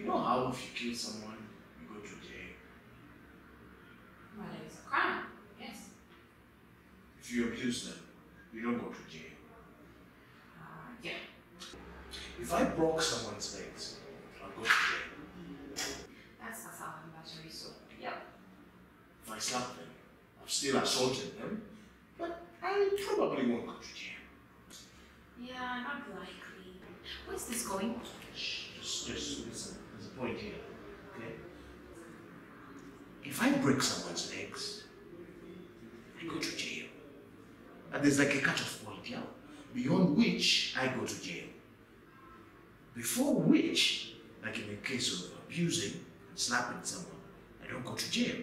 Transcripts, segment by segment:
You know how if you kill someone, you go to jail. Well, it is a crime. Yes. If you abuse them, you don't go to jail. Uh, yeah. If I broke someone's legs, I'll go to jail. That's assault and battery, so yeah. If I slap them, I've still assaulted them, but I probably won't go to jail. Yeah, not likely. Where's this going? Shh, just, just listen. Point here, okay? If I break someone's legs, I go to jail. And there's like a cut-off point, yeah? Beyond which I go to jail. Before which, like in the case of abusing and slapping someone, I don't go to jail,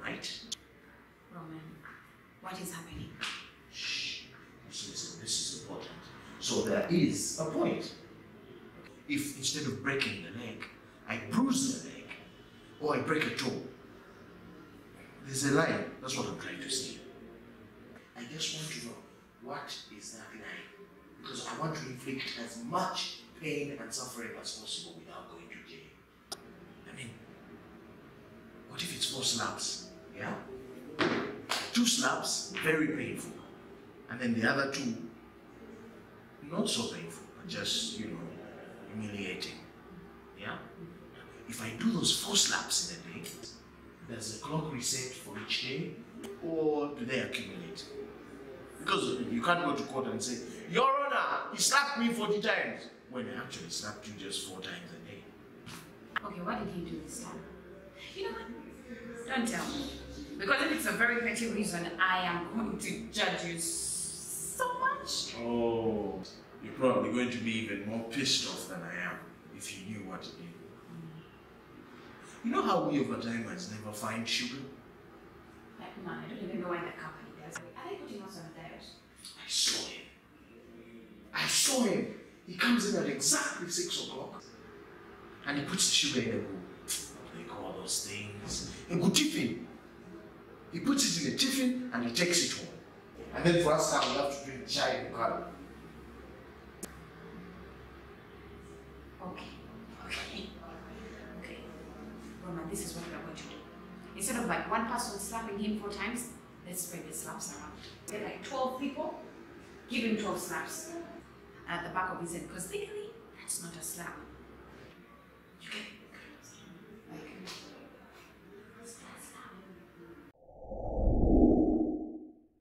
right? Roman, what is happening? Shh. Listen, this is important. So there is a point. If instead of breaking the leg, I bruise the leg, or I break a toe, there's a line. That's what I'm trying to say. I just want to know what is that line? Because I want to inflict as much pain and suffering as possible without going to jail. I mean, what if it's four slaps? Yeah? Two slaps, very painful. And then the other two, not so painful, but just, you know, humiliating. Yeah? If I do those four slaps in a day, does the clock reset for each day? Or do they accumulate? Because you can't go to court and say, Your Honor, he slapped me 40 times. When I actually slapped you just four times a day. Okay, what did he do this time? You know what? Don't tell me. Because if it's a very petty reason, I am going to judge you so much. Oh, you're probably going to be even more pissed off than I am if you knew what it is. You know how we overtimers never find sugar? Like, man, I don't even know why that company does. Are they putting us on a diet? I saw him. I saw him. He comes in at exactly six o'clock and he puts the sugar in a bowl. What do they call those things? A good tiffin. He puts it in a tiffin and he takes it home. And then for us now, we have to drink chai and the. Okay. Okay. Okay. Roman, this is what we're going to do. Instead of like one person slapping him four times, let's spread the slaps around. Get like 12 people, give him 12 slaps at the back of his head, because legally, that's not a slap.